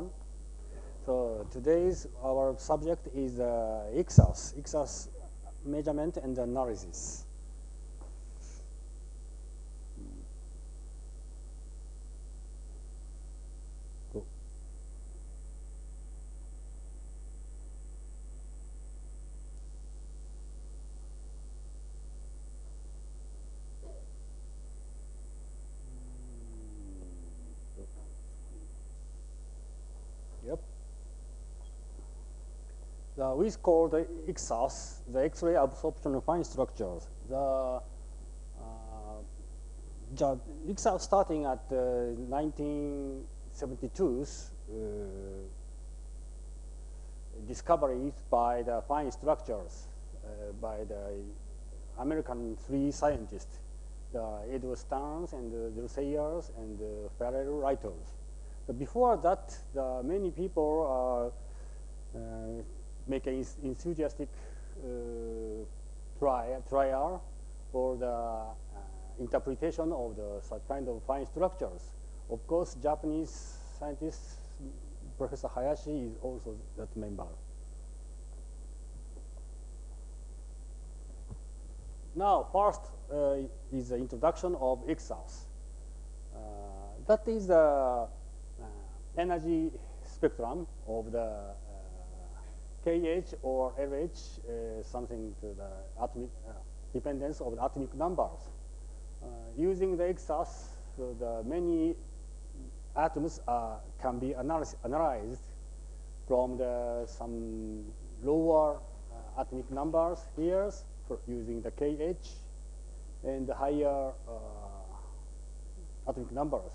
everyone. So today's our subject is uh, XAFS, measurement and analysis. Go. Yep. The, we call the XAFS, the X-ray absorption fine structures. The, uh, the XAFS starting at uh, 1972's uh, discoveries by the fine structures uh, by the American three scientists, the Edward Sterns and the Sayers and the Ferrero Writers. But before that, the many people uh, uh, make an enthusiastic uh, trial, for the uh, interpretation of the such kind of fine structures. Of course, Japanese scientist Professor Hayashi is also that member. Now, first uh, is the introduction of XAFS. Uh, that is the uh, energy spectrum of the uh, K-edge or L-edge, uh, something to the atomic uh, dependence of the atomic numbers. Uh, using the XAFS, so the many atoms can be analyzed, from the some lower uh, atomic numbers here using the K-edge and the higher uh, atomic numbers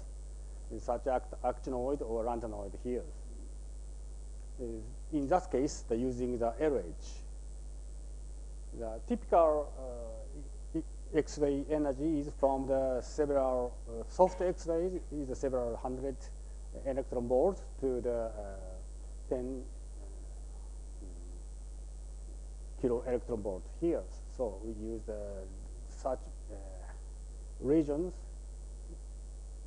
such act actinoid or lanthanoid here. Uh, in that case, the using the L-edge. The typical uh, X-ray energy is from the several uh, soft X-rays is several hundred electron volts to the uh, 10 kilo electron volt here. So we use such uh, regions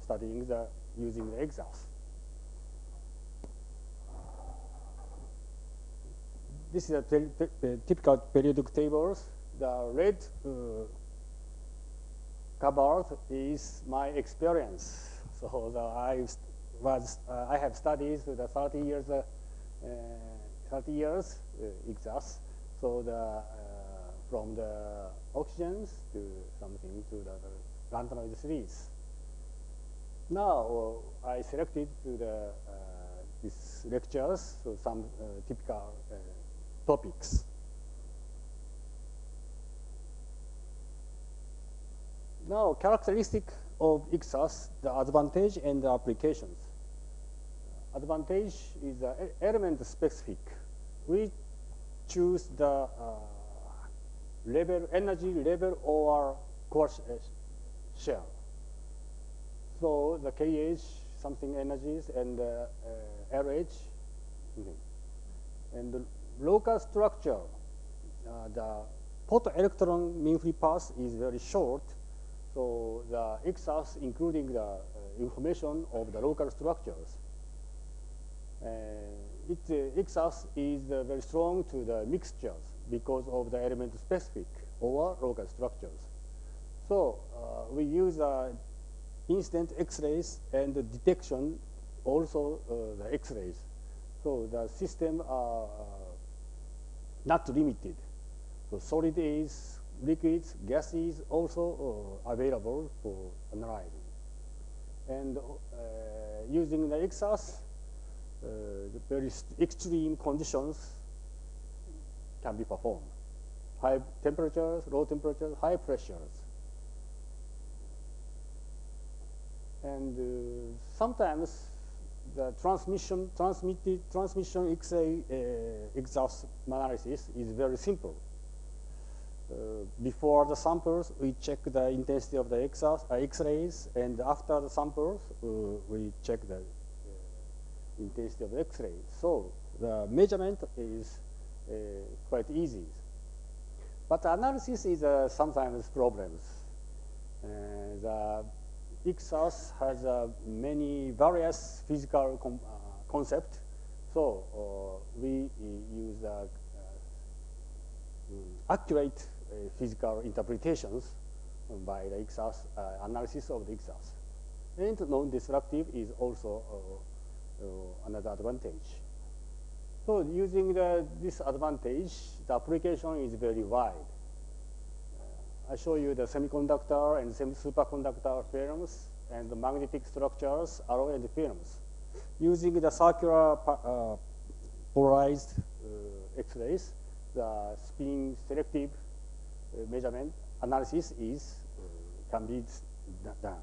studying the using the XAFS. This is a typical periodic tables. The red uh, covered is my experience. So the, I was uh, I have studied the 30 years, uh, 30 years uh, XAFS. So the uh, from the oxygens to something to the lanthanoid series. Now I selected to the uh, these lectures so some uh, typical topics. Now characteristic of XAFS, the advantage and the applications. Advantage is uh, element specific. We choose the uh, level, energy level or course share. So the K-edge, something energies, and uh, uh, L-edge, and local structure, uh, the photoelectron mean-free path is very short. So the XAFS, including the uh, information of the local structures. Uh, it, uh, XAFS is very strong to the mixtures because of the element specific or local structures. So uh, we use uh, instant X-rays and detection also uh, the X-rays. So the system are not limited. So solid is, liquids, gases also uh, available for analyzing. And uh, using the XAFS, uh, the very extreme conditions can be performed. High temperatures, low temperatures, high pressures. And uh, sometimes the transmission, transmitted, transmission X-ray uh, XAFS analysis is very simple. Uh, before the samples, we check the intensity of the uh, X-rays, and after the samples, uh, we check the uh, intensity of the X-ray. So the measurement is uh, quite easy. But analysis is sometimes problems. the XAFS has uh, many various physical uh, concept. So uh, we uh, use accurate physical interpretations by the XAFS analysis of the XAFS. And non-destructive is also another advantage. So using the, this advantage, the application is very wide. I show you the semiconductor and semi superconductor films and the magnetic structures, alloy and films. Using the circular uh, polarized uh, X-rays, the spin selective uh, measurement analysis is uh, can be done.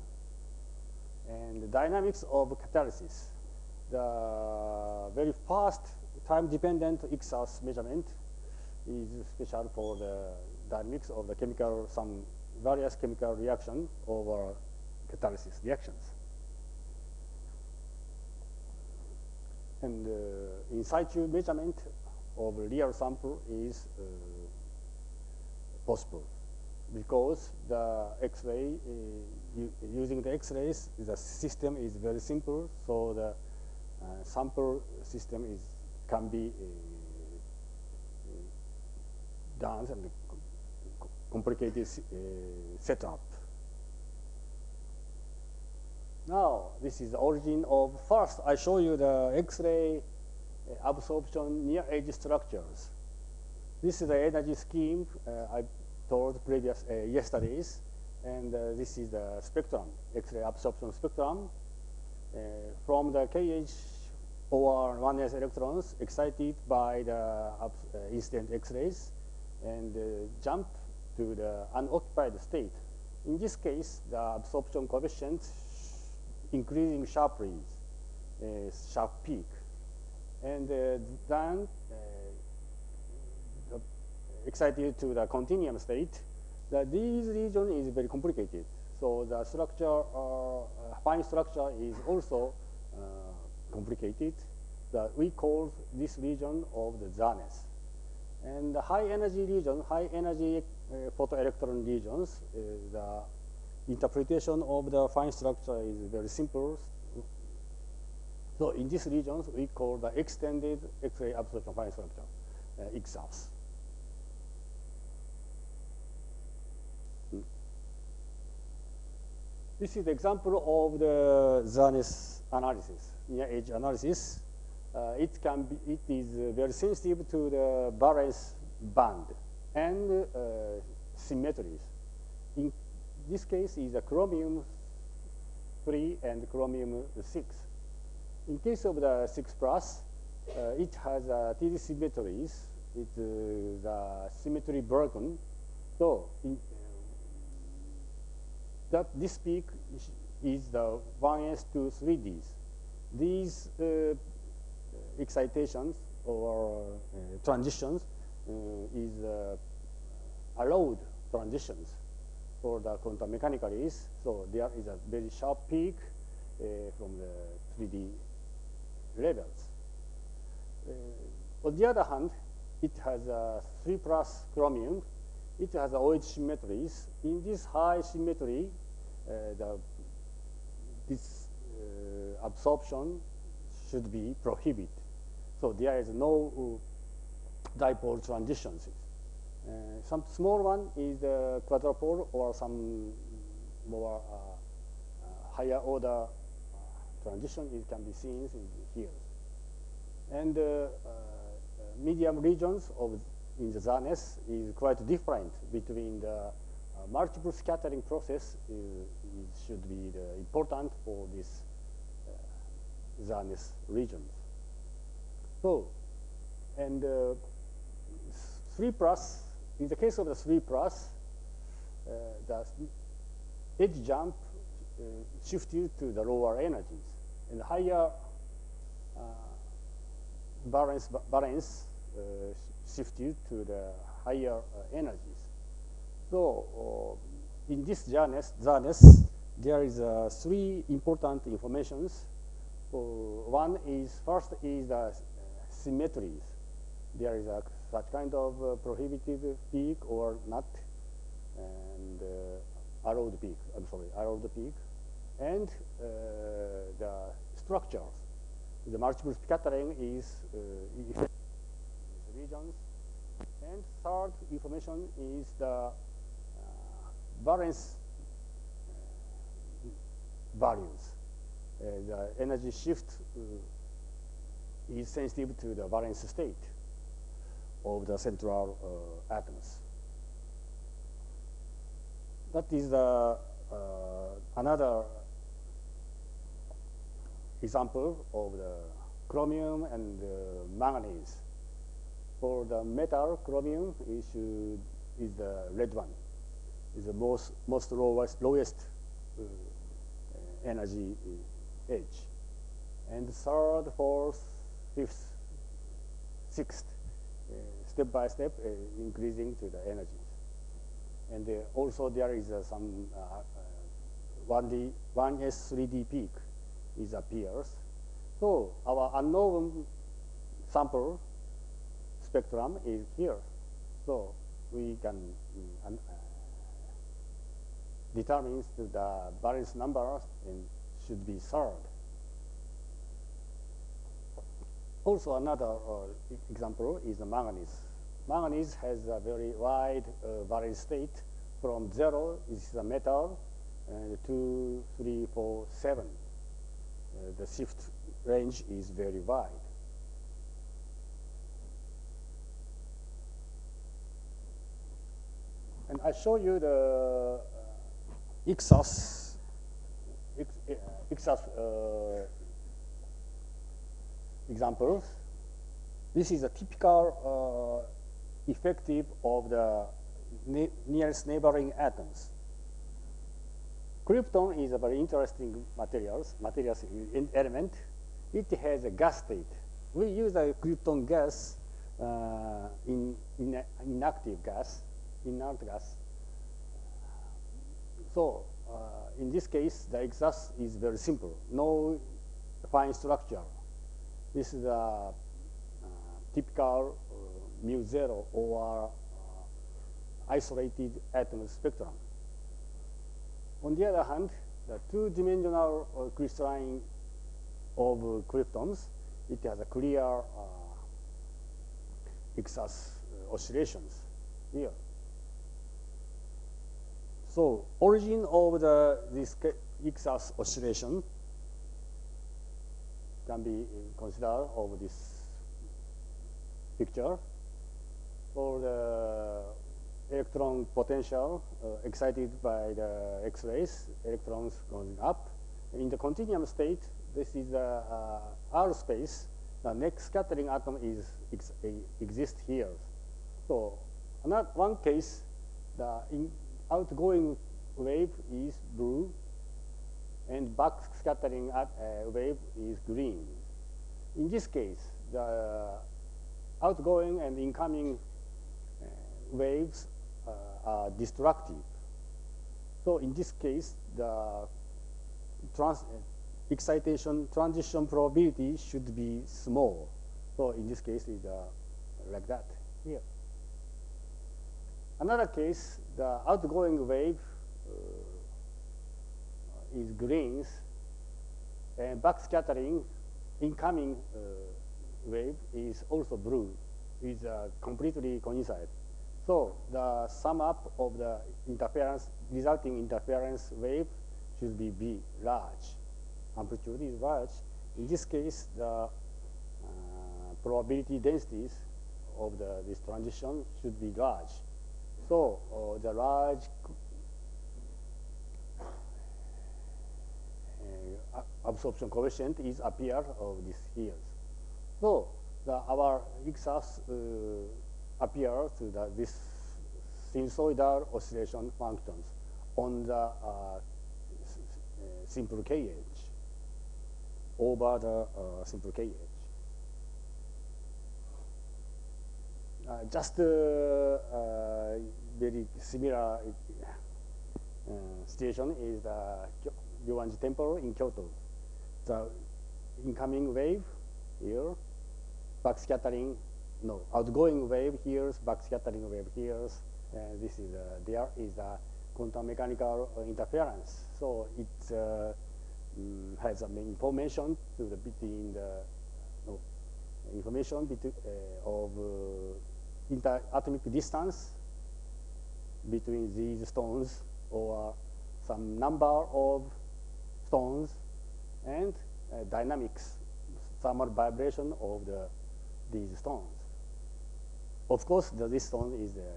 And the dynamics of catalysis, the very fast time-dependent XAFS measurement is special for the dynamics of the chemical, some various chemical reaction over catalysis reactions. And uh, in situ measurement of real sample is uh, possible because the X-ray, uh, using the X-rays, the system is very simple, so the uh, sample system is can be done and complicated uh, setup. Now, this is the origin of, first I show you the X-ray uh, absorption near edge structures. This is the energy scheme uh, I told previous uh, yesterday's, and uh, this is the spectrum, X-ray absorption spectrum. From the K-edge or 1s electrons excited by the incident X-rays and jump to the unoccupied state. In this case, the absorption coefficient increasing sharply, uh, sharp peak. And uh, then uh, excited to the continuum state, that this region is very complicated. So the structure, uh, fine structure is also uh, complicated. That we call this region of the XANES. And the high energy region, high energy uh, photoelectron regions, the interpretation of the fine structure is very simple. So in these regions, we call the extended X-ray absorption fine structure, uh, EXAFS. Hmm. This is the example of the XANES analysis, near edge analysis. Uh, it can be, it is uh, very sensitive to the valence band and uh, symmetries. In this case is a chromium 3 and chromium 6. In case of the 6 plus, uh, it has uh, TD symmetries. It, uh, the symmetry broken. So in, that this peak is the 1s to 3ds. These uh, excitations or uh, transitions uh, is allowed transitions for the quantum mechanics. So there is a very sharp peak uh, from the 3D levels. Uh, on the other hand, it has a 3 plus chromium. It has a OH symmetries. In this high symmetry, uh, the, this uh, absorption should be prohibited. So there is no uh, dipole transitions. Uh, some small one is the quadrupole or some more uh, uh, higher order transition it can be seen here. And medium regions of in the XANES is quite different between the uh, multiple scattering process is, should be important for this uh, XANES regions. So, and uh, 3 plus in the case of the 3 plus, uh, the edge jump uh, shifted to the lower energies and the higher uh, valence, valence uh, shifted to the higher uh, energies. So uh, in this XANES, XANES there is three important informations. one is, first is the symmetries. There is a such kind of uh, prohibitive peak or not, and uh, allowed peak, I'm sorry, allowed peak, and uh, the structures. the multiple scattering is uh, regions. And third information is the uh, valence uh, values. Uh, the energy shift uh, is sensitive to the valence state of the central uh, atoms. That is the another example of the chromium and manganese. For the metal, chromium is, uh, is the red one, is the most, most lowest, lowest uh, energy edge. And third, fourth, fifth, sixth, uh, step by step uh, increasing to the energies. And uh, also there is some 1D, 1S 3D peak is appears. So our unknown sample spectrum is here. So we can uh, determine the valence numbers and should be third. Also another uh, example is the manganese. Manganese has a very wide uh, state from zero is a metal and two, three, four, seven. Uh, the shift range is very wide. And I show you the uh, EXAFS uh, examples. This is a typical uh, effective of the ne nearest neighboring atoms. Krypton is a very interesting materials, materials element. It has a gas state. We use a krypton gas uh, in, in inactive gas, inert gas. So uh, in this case, the XAFS is very simple. No fine structure. This is a uh, typical uh, mu zero or uh, isolated atom spectrum. On the other hand, the two-dimensional uh, crystalline of uh, it has a clear uh, uh, oscillations here. So origin of the this EXAFS oscillation can be considered of this picture. For the electron potential uh, excited by the X-rays, electrons going up. In the continuum state, this is the uh, R space. The next scattering atom is ex exists here. So another one case, the outgoing wave is blue, and back scattering at, uh, wave is green. In this case, the outgoing and incoming uh, waves uh, are destructive. So in this case, the trans excitation transition probability should be small. So in this case, it's uh, like that here. Another case, the outgoing wave uh, is greens, and backscattering incoming uh, wave is also blue, is uh, completely coincide. So the sum up of the interference, resulting interference wave should be B, large. Amplitude is large. In this case, the uh, probability densities of the, this transition should be large. So uh, the large absorption coefficient is appear of these here. So the, our EXAFS uh, appear to the, this sinusoidal oscillation functions on the uh, simple K-edge over the uh, simple K-edge. Uh, just uh, uh, very similar uh, situation is the Ryoanji Temple in Kyoto. The incoming wave here, backscattering no, outgoing wave here, backscattering wave here. And this is uh, there is the quantum mechanical interference. So it uh, mm, has some information to the between the information between, uh, of uh, interatomic distance between these stones or some number of stones and uh, dynamics, thermal vibration of the, these stones. Of course, the, this stone is the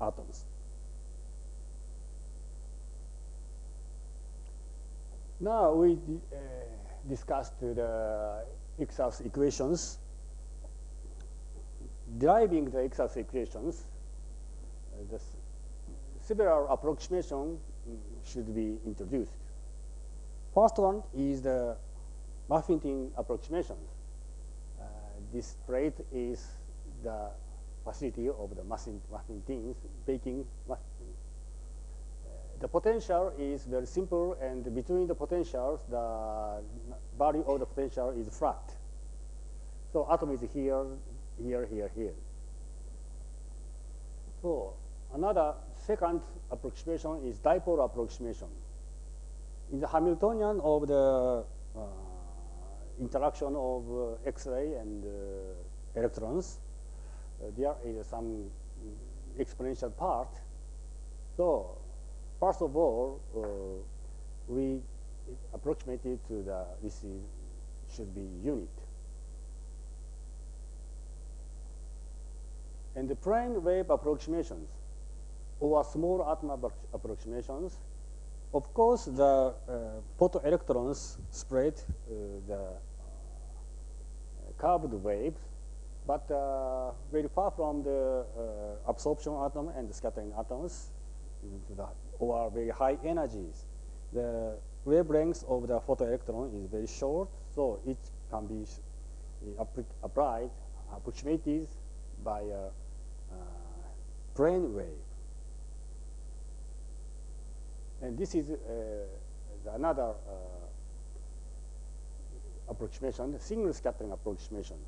uh, atoms. Now we uh, discussed the EXAFS equations. Deriving the EXAFS equations, uh, the several approximation mm, should be introduced. First one is the muffin approximations. Uh, this plate is the facility of the tins, baking. Uh, the potential is very simple, and between the potentials, the value of the potential is flat. So atom is here, here, here, here. So another second approximation is dipole approximation. In the Hamiltonian of the uh, interaction of uh, X-ray and uh, electrons, uh, there is some exponential part. So first of all, uh, we approximated to the, this is, should be unit. And the plane wave approximations or small atom approximations, of course, the uh, photoelectrons spread uh, the curved waves, but uh, very far from the absorption atom and the scattering atoms the, or very high energies. The wavelength of the photoelectron is very short, so it can be applied, approximated by a plane wave. And this is uh, another uh, approximation, single scattering approximations.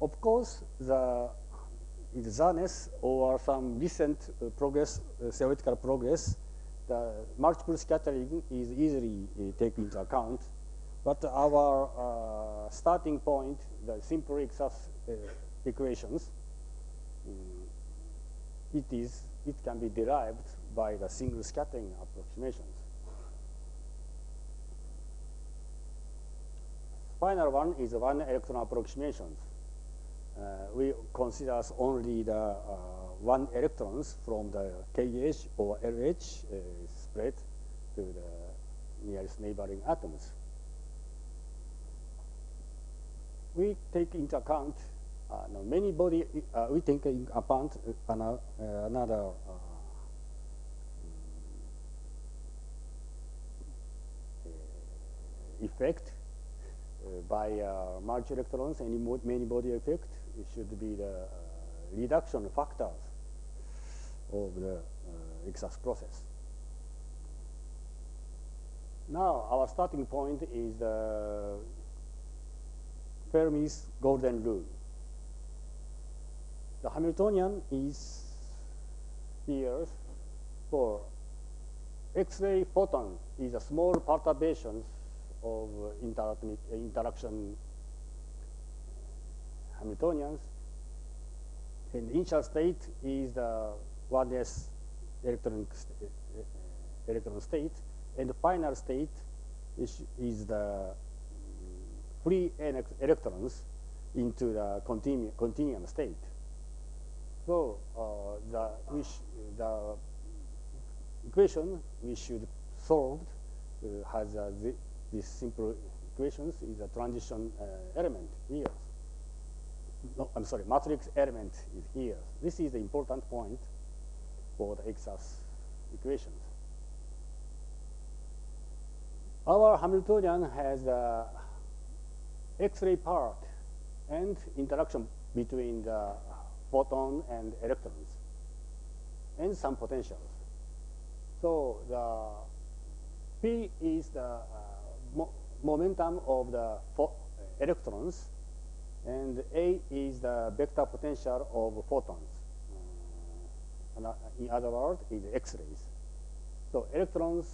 Of course, the XANES or some recent uh, progress, theoretical progress, the multiple scattering is easily taken into account. But our starting point, the simple EXAFS equations, um, it is it can be derived by the single scattering approximations. Final one is one electron approximations. Uh, we consider only the uh, one electrons from the K-edge or L-edge uh, spread to the nearest neighboring atoms. We take into account uh, no, many body, uh, we take into account uh, another effect uh, by uh, multi-electrons, any many body effect, it should be the uh, reduction factors of the EXAFS process. Now, our starting point is the Fermi's golden rule. The Hamiltonian is here for X-ray photon is a small perturbations of interaction Hamiltonians. And the initial state is the 1s electron, st uh, electron state, and the final state is, is the free electrons into the continuum, continuum state. So uh, the, the equation we should solve uh, has a these simple equations is a transition uh, element here. No, I'm sorry, matrix element is here. This is the important point for the EXAFS equations. Our Hamiltonian has the X-ray part and interaction between the photon and electrons and some potentials. So the P is the uh, momentum of the electrons, and A is the vector potential of photons. Uh, in other words, is X-rays. So electrons,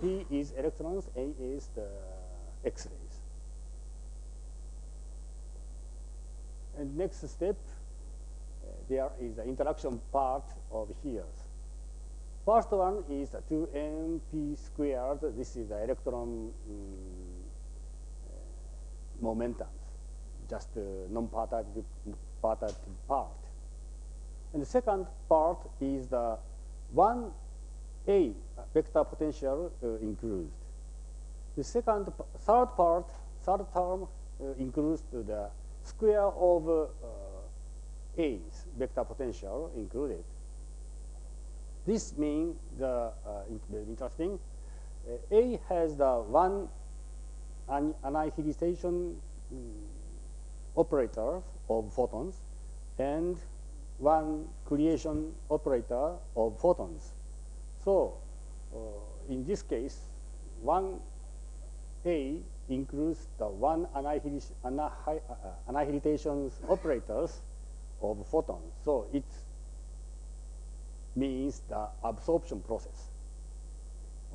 P is electrons, A is the X-rays. And next step, uh, there is the interaction part of here. First one is 2mp squared. This is the electron um, momentum, just uh, non-partitive part. And the second part is the 1a vector potential uh. The second, third part, third term uh, includes the square of uh, A's vector potential included. This means the uh, interesting. Uh, A has the one an annihilation um, operator of photons and one creation operator of photons. So uh, in this case, one A includes the one annihilation, annihilation operators of photons. So it means the absorption process.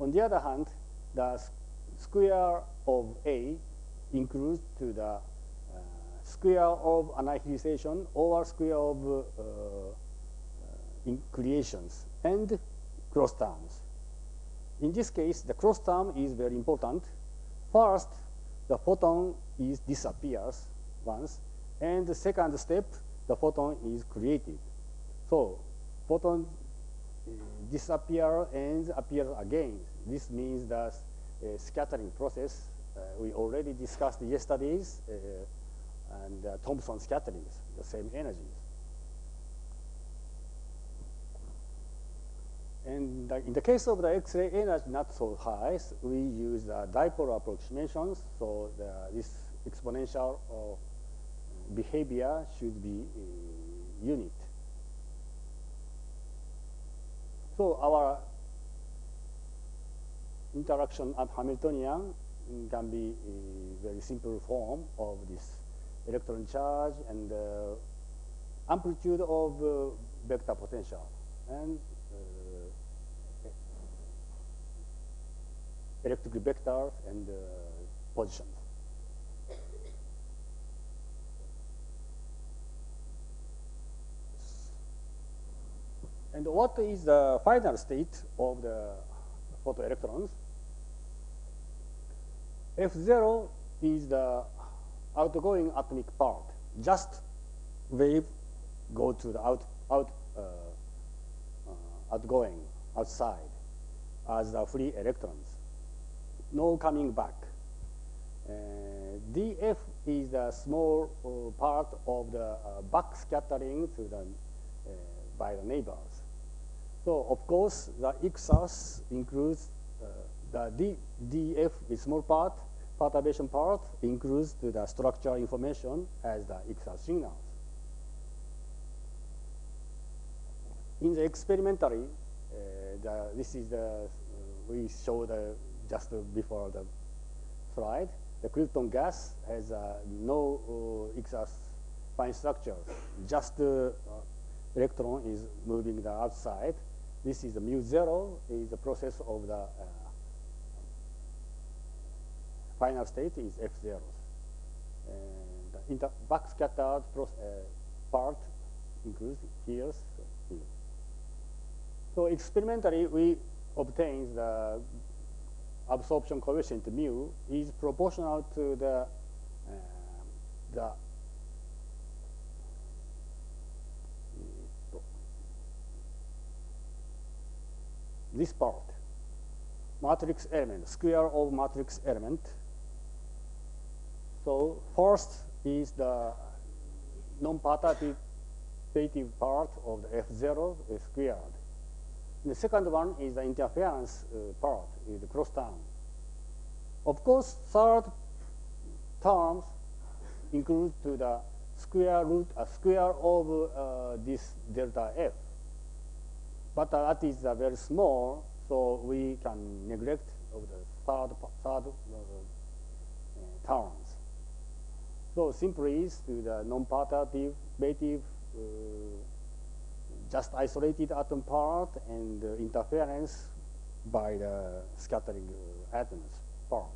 On the other hand, the square of A includes to the uh, square of annihilation or square of uh, uh, creations and cross terms. In this case, the cross term is very important. First, the photon is disappears once, and the second step, the photon is created. So, photon uh, disappear and appear again. This means uh, scattering process uh, we already discussed yesterday's uh, and uh, Thomson scatterings, the same energies. And in the case of the X-ray energy not so high, we use the dipole approximations. So the, this exponential behavior should be unit. So our interaction at Hamiltonian can be a very simple form of this electron charge and uh, amplitude of uh, vector potential and uh, electric vectors and positions. And what is the final state of the photoelectrons? F0 is the outgoing atomic part. Just wave go to the out, out uh, uh, outgoing, outside, as the free electrons. No coming back. Uh, DF is the small uh, part of the uh, backscattering to the, uh, by the neighbors. So of course, the XAFS includes the D, DF is small part, perturbation part includes the structure information as the XAFS signals. In the experimentally, uh, the, this is the, uh, we showed just before the slide, the krypton gas has uh, no uh, XAFS fine structure, just uh, electron is moving the outside this is the mu zero is the process of the uh, final state is F0. And the inter backscattered uh, part includes here. So, here. so experimentally, we obtain the absorption coefficient mu is proportional to the uh, the this part, matrix element, square of matrix element. So first is the non-partitive part of the F0 squared. The second one is the interference uh, part, is the cross term. Of course, third terms include to the square root, a uh, square of uh, this delta F. But uh, that is uh, very small, so we can neglect of the third, third uh, terms. So simply is to the non-partitive, uh, just isolated atom part and interference by the scattering uh, atoms part.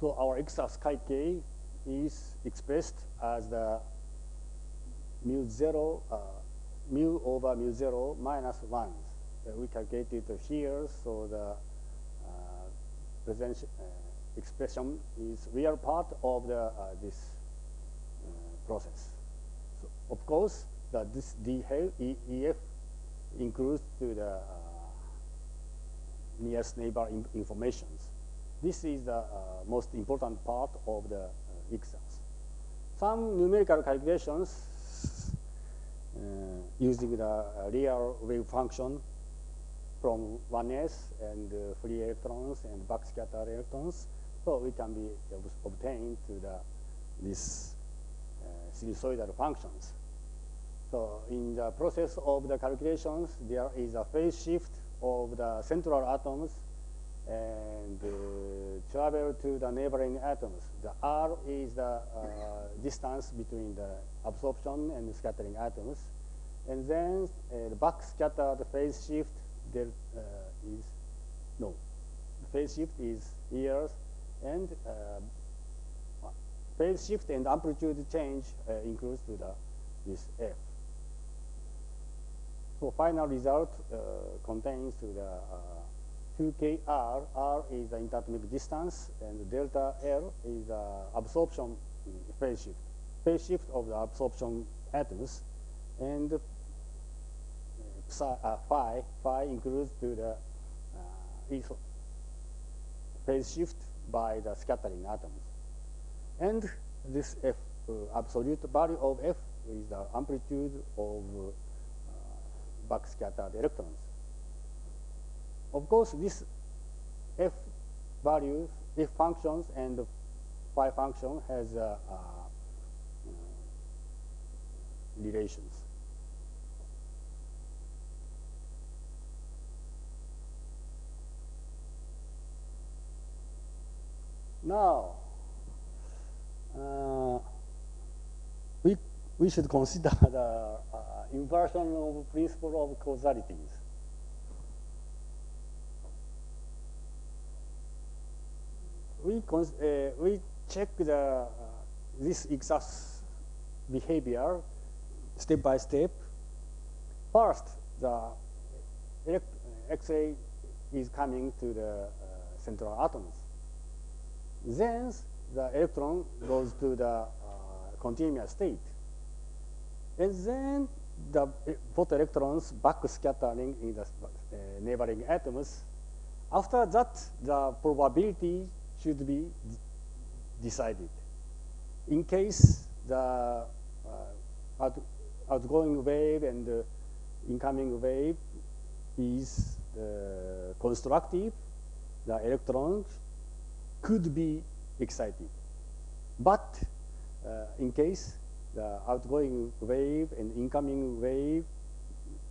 So our extra sky K is expressed as the mu zero, uh, mu over mu zero minus one. Uh, we calculated here, so the uh, present uh, expression is real part of the uh, this uh, process. So of course, the this DEF includes to the uh, nearest neighbor in informations. This is the most important part of the exams. Some numerical calculations uh, using the uh, real wave function from 1s and uh, free electrons and backscattered electrons, so we can be obtained to the this uh, sinusoidal functions. So in the process of the calculations, there is a phase shift of the central atoms and uh, travel to the neighboring atoms. The R is the uh, distance between the absorption and scattering atoms. And then uh, the back scattered phase shift there uh, is, no, the phase shift is here and uh, phase shift and amplitude change uh, includes to the, this F. So final result uh, contains to the uh, 2kr, r is the interatomic distance, and delta L is the absorption phase shift, phase shift of the absorption atoms, and uh, psi, uh, phi, phi includes to the uh, phase shift by the scattering atoms. And this F, uh, absolute value of F is the amplitude of backscattered electrons. Of course, this f values, f functions and phi function has uh, uh, relations. Now, uh, we, we should consider the uh, inversion of principle of causalities. We, uh, we check the, uh, this exact behavior step by step. First, the X-ray is coming to the uh, central atoms. Then the electron goes to the uh, continuous state. And then the photoelectrons back scattering in the uh, neighboring atoms. After that, the probability should be decided. In case the uh, out, outgoing wave and the incoming wave is uh, constructive, the electrons could be excited. But uh, in case the outgoing wave and incoming wave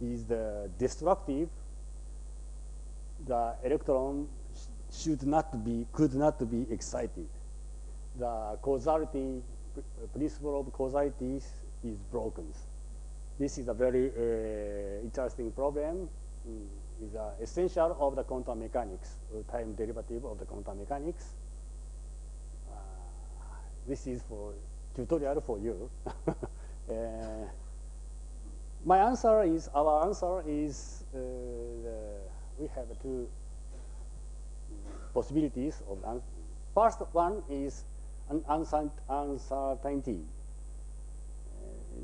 is the destructive, the electron sh should not be, could not be excited. The causality, principle of causality is broken. This is a very uh, interesting problem. Mm, is uh, essential of the quantum mechanics, time derivative of the quantum mechanics. Uh, this is for tutorial for you. uh, my answer is, our answer is, uh, we have two possibilities of. First one is an uncertainty.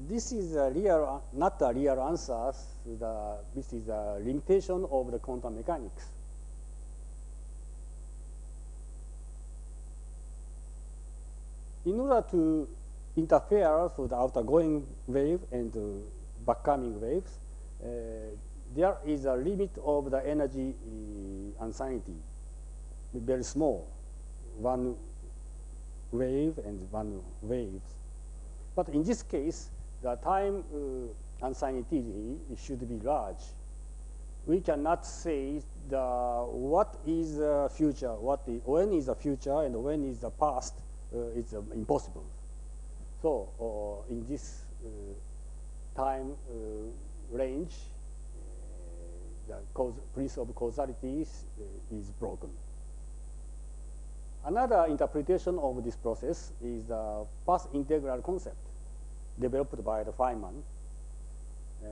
This is a real, not a real answer. The, this is a limitation of the quantum mechanics. In order to interfere with the outgoing wave and the backcoming waves, uh, there is a limit of the energy uh, uncertainty, very small, one wave and one waves. But in this case, the time uh, uncertainty should be large. We cannot say the what is the future, what is, when is the future, and when is the past. Uh, it's uh, impossible. So uh, in this uh, time uh, range, the cause, of causality is, is broken. another interpretation of this process is the path integral concept developed by the Feynman. Uh,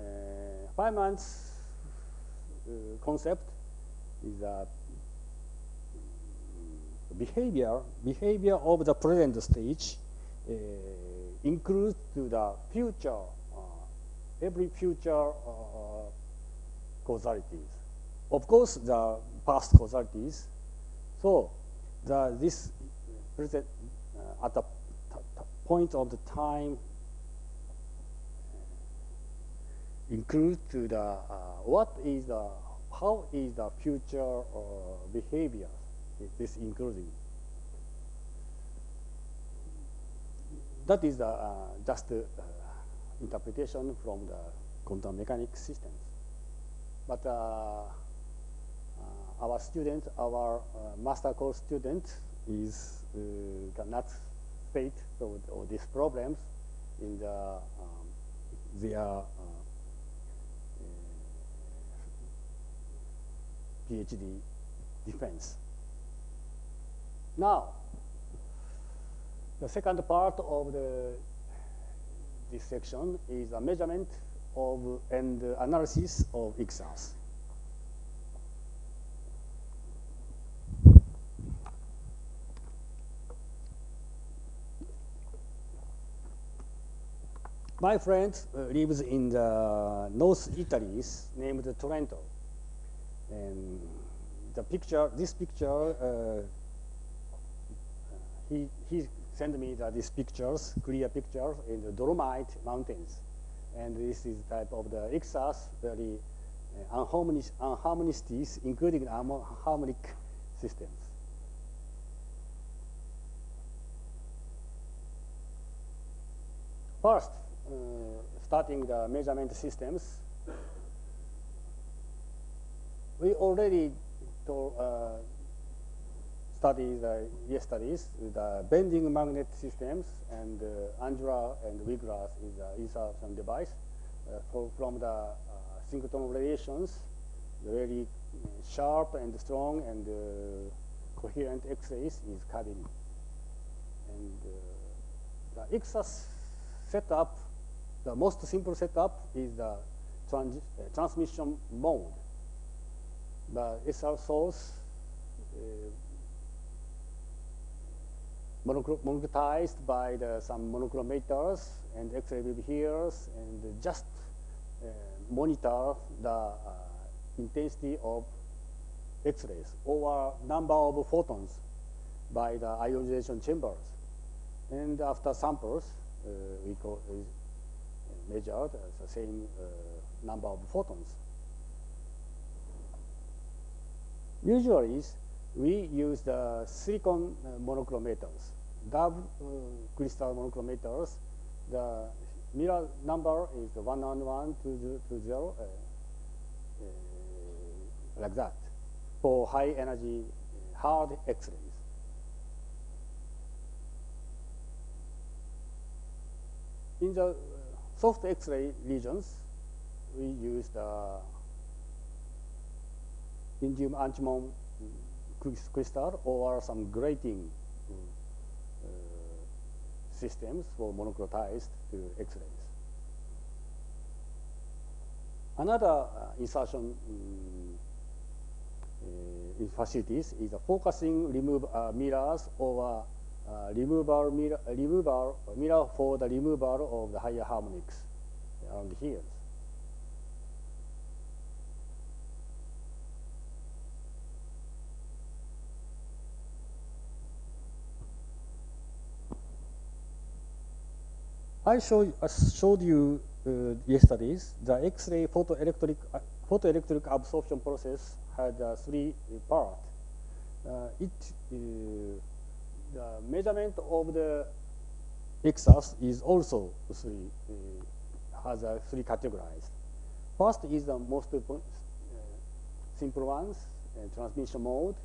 Feynman's uh, concept is a behavior behavior of the present stage uh, includes to the future uh, every future uh, causalities. Of course, the past causalities. So, the this present uh, at the point of the time include to the uh, what is the how is the future uh, behavior this including? That is the uh, just uh, interpretation from the quantum mechanics systems but uh, uh, our student our master course student is cannot face all these problems in the um, their PhD defense. Now, the second part of the, this section is a measurement of and analysis of XAFS. My friend uh, lives in the North Italy, named Trento. And the picture, this picture, uh, he, he sent me the, these pictures, clear pictures in the Dolomite Mountains. And this is type of the XAFS, very uh, anharmonicities, including harmonic systems. First, uh, starting the measurement systems, we already to, uh, studied uh, yesterday's the bending magnet systems and uh, Angela and wigglers is an insertion device uh, for, from the uh, synchrotron radiations, very sharp and strong and uh, coherent X-rays is cabin. And uh, the XAFS setup, the most simple setup is the trans transmission mode the SR source uh, monochromized by the, some monochromators and X-ray here and just uh, monitor the uh, intensity of X-rays or number of photons by the ionization chambers. And after samples, uh, we measured the same uh, number of photons. Usually, we use the silicon uh, monochromators, double uh, crystal monochromators. The Miller number is 111 to, to 0, uh, uh, like that, for high energy hard X-rays. In the soft X-ray regions, we use the indium antimony crystal or some grating uh, systems for monochrotized to X-rays. Another uh, insertion um, uh, facilities is a focusing remove uh, mirrors or uh, removal mirror, removal mirror for the removal of the higher harmonics around here. I showed, I showed you uh, yesterday the X-ray photoelectric, uh, photoelectric absorption process had uh, three parts. Uh, it, uh, the measurement of the XAFS is also three, uh, has three categorized. First is the most simple ones, transmission mode,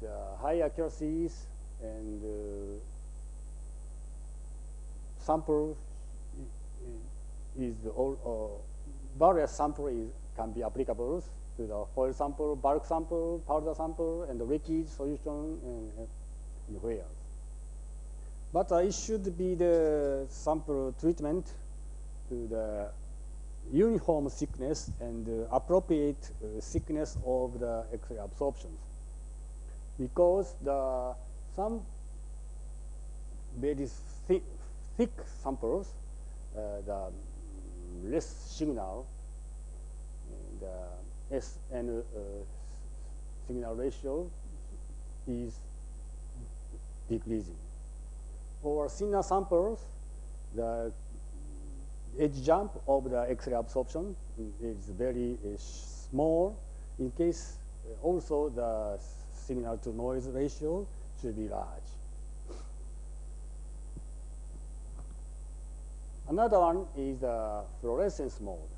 the high accuracies, and sample is all, uh, various sample is, can be applicable to the foil sample, bulk sample, powder sample, and the liquid solution and, and where. But uh, it should be the sample treatment to the uniform thickness and uh, appropriate uh, thickness of the X-ray absorptions. Because the some very thick, thick samples, uh, the less signal, the SN uh, signal ratio is decreasing. For thinner samples, the edge jump of the X-ray absorption is very uh, small. In case uh, also the signal to noise ratio should be large. Another one is the fluorescence mode.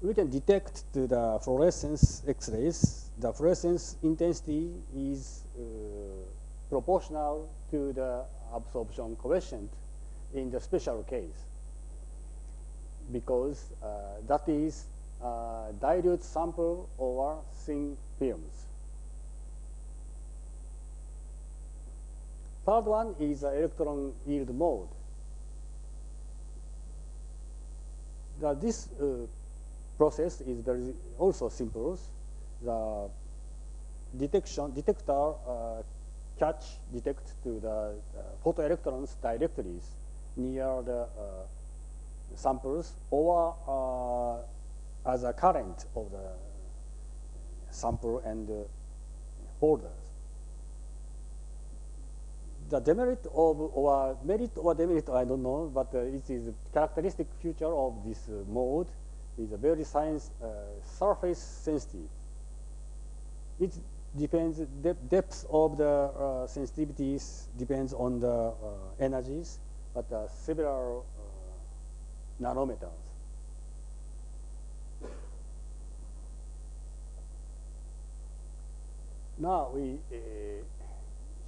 We can detect the fluorescence X-rays. The fluorescence intensity is uh, proportional to the absorption coefficient in the special case because uh, that is uh, dilute sample over thin films. Third one is the electron yield mode. The, this uh, process is very also simple. The detection detector uh, catch detect to the uh, photoelectrons directly near the uh, samples or uh, as a current of the sample and holders. The demerit of or merit or demerit, I don't know, but uh, it is a characteristic feature of this uh, mode is a very science uh, surface sensitive. It depends de depth of the sensitivities depends on the energies, but several nanometers. Now we uh,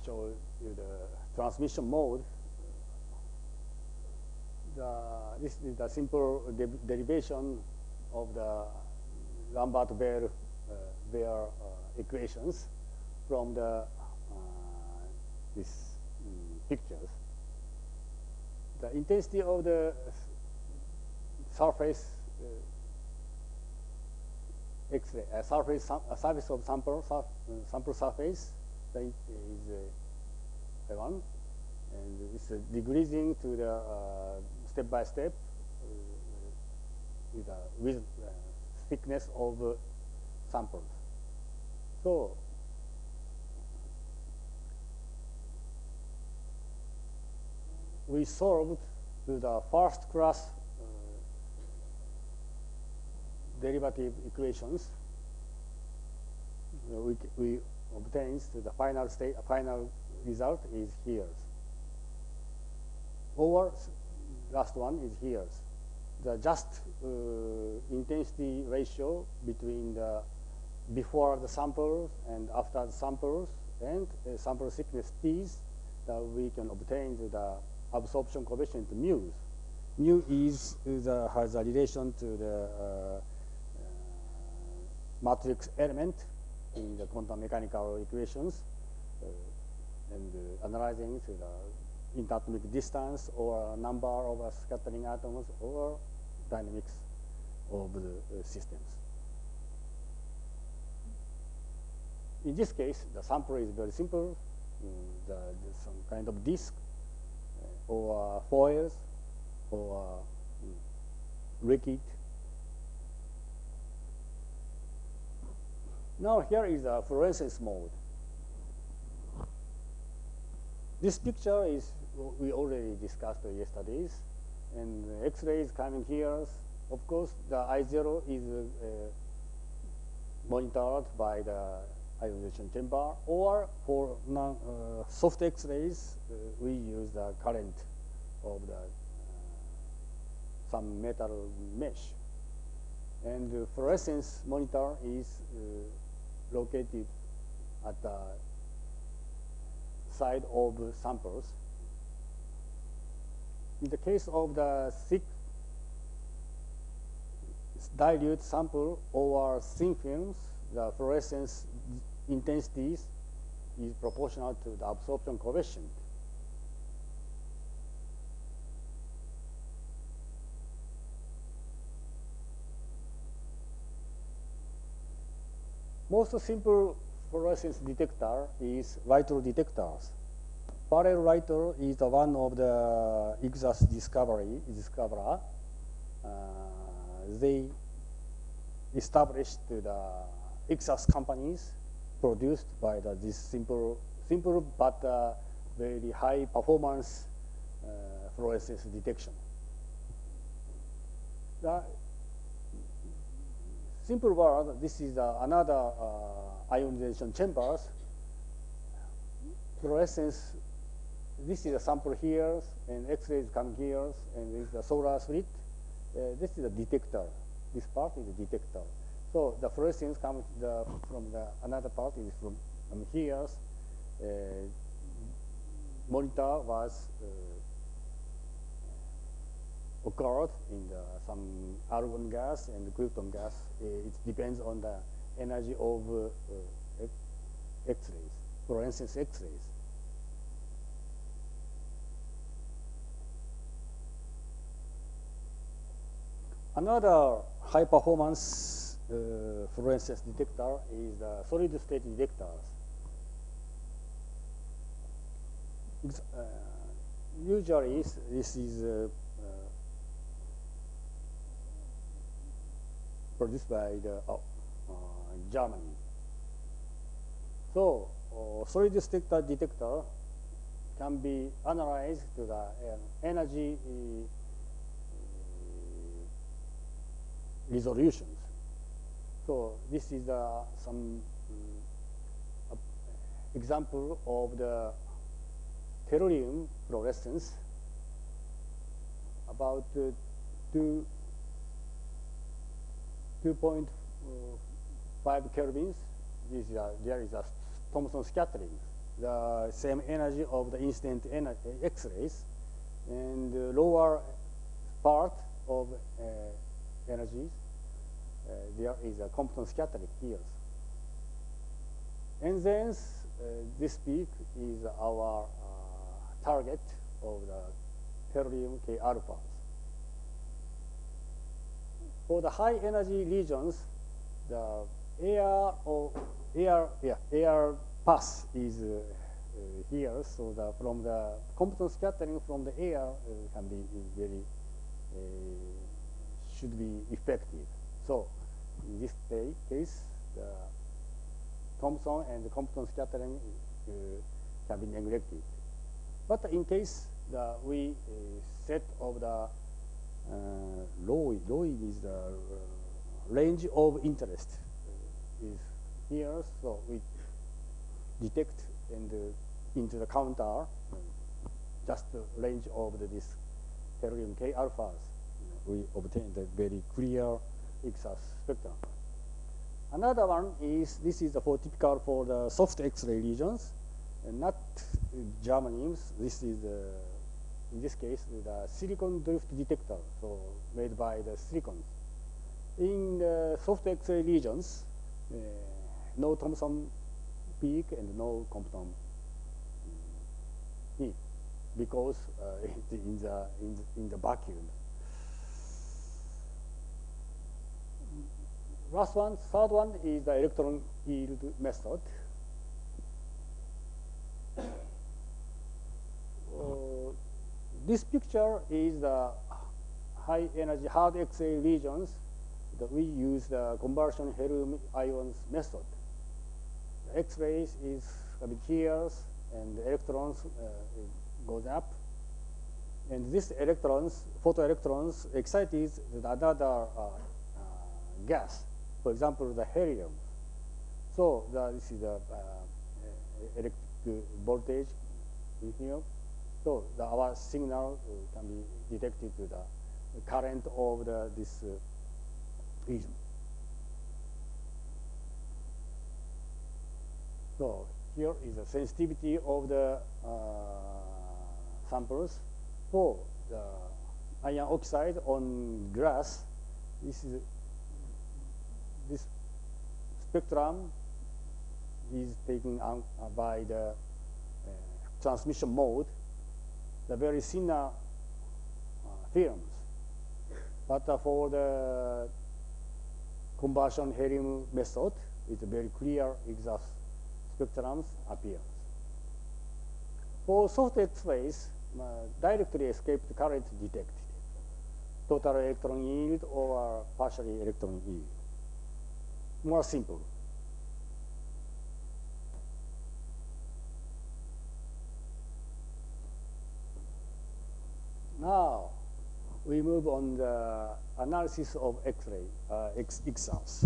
show the transmission mode. The, this is the simple de derivation of the Lambert-Beer uh, uh, equations from the uh, these um, pictures. The intensity of the surface uh, X-ray, uh, surface, uh, surface of sample, sample surface is uh, one, and it's decreasing to the uh, step by step with, with thickness of samples. So we solved the first class derivative equations we, we obtains the final state, final result is here. Over last one is here. The just uh, intensity ratio between the before the samples and after the samples and uh, sample thickness t's that we can obtain the absorption coefficient mu. Mu is, uh, has a relation to the uh, matrix element in the quantum mechanical equations and uh, analyzing the interatomic distance or number of scattering atoms or dynamics of the uh, systems. In this case, the sample is very simple. Mm, the, the, some kind of disk uh, or foils or mm, liquid Now here is a fluorescence mode. This picture is we already discussed yesterday's, and X-ray is coming here. Of course, the I0 is uh, monitored by the ionization chamber, or for non, uh, soft X-rays, uh, we use the current of the uh, some metal mesh. And the fluorescence monitor is uh, located at the side of samples. In the case of the thick dilute sample over thin films, the fluorescence intensity is proportional to the absorption coefficient. Most simple fluorescence detector is Lytle detectors. Parallel is one of the IXAS discovery discoverer. Uh, they established the IXAS companies produced by the, this simple, simple but uh, very high performance uh, fluorescence detection. The simple word, this is uh, another uh, ionization chambers. Fluorescence, this is a sample here, and X-rays come here, and this is the Soller slit. Uh, this is a detector. This part is a detector. So the fluorescence comes the, from the another part is from, from here. Uh, monitor was uh, occurred in the, some argon gas and krypton gas. Uh, it depends on the energy of uh, X-rays, fluorescence X-rays. Another high performance uh, fluorescence detector is the solid state detectors. Uh, usually this is uh, produced by the uh, Germany. So uh, solid state detector can be analyzed to the uh, energy uh, resolutions. So this is uh, some mm, uh, example of the tellurium fluorescence about uh, 2.4 5 kelvins, this is there is a Thomson scattering, the same energy of the incident X-rays, and lower part of uh, energies, uh, there is a Compton scattering here. And then uh, this peak is our uh, target of the beryllium K-alpha. For the high energy regions, the air or air yeah air pass is uh, uh, here. So the, from the Compton scattering from the air uh, can be very should be effective. So in this case, the Thomson and the Compton scattering uh, can be neglected. But in case the we uh, set of the uh, ROI is the uh, range of interest uh, is here, so we detect and into the counter just the range of the, this tellurium K alphas. We obtain the very clear IXAS spectrum. Another one is, this is for typical for the soft X-ray regions, and not germaniums. This is the in this case, the silicon drift detector, so made by the silicon. In the soft X-ray regions, uh, no Thomson peak and no Compton peak because uh, in the in the, in the vacuum. Last one, third one is the electron yield method. Uh, this picture is the high energy hard X-ray regions that we use the conversion helium ions method. The X-rays is here and the electrons uh, goes up. And these electrons, photoelectrons, excited another uh, uh, gas, for example, the helium. So the, this is the uh, electric voltage in here. So the, our signal uh, can be detected to the current of the, this uh, So here is the sensitivity of the uh, samples for the iron oxide on glass. This is this spectrum is taken uh, by the uh, transmission mode, the very thinner uh, films. But uh, for the conversion helium method, it's very clear exact spectrums appears. For soft X-rays, uh, directly escaped current detected. Total electron yield or partially electron yield. More simple. Now, we move on the analysis of X-ray, uh, X, X-cells.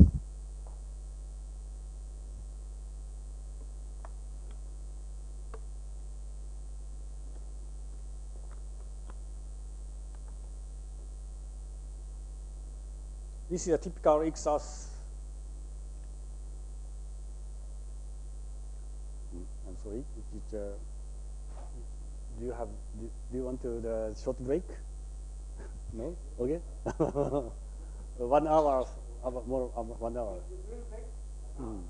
This is a typical X-cells. Hmm, I'm sorry, uh, do you have, do, do you want to the short break? No? Okay? one hour, about more, one hour. Mm.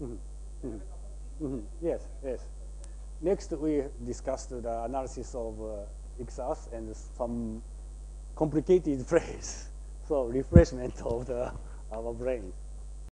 Mm -hmm. Mm -hmm. Yes, yes. Next, we discussed the analysis of uh, and some complicated phrase. so refreshment of the, our brain.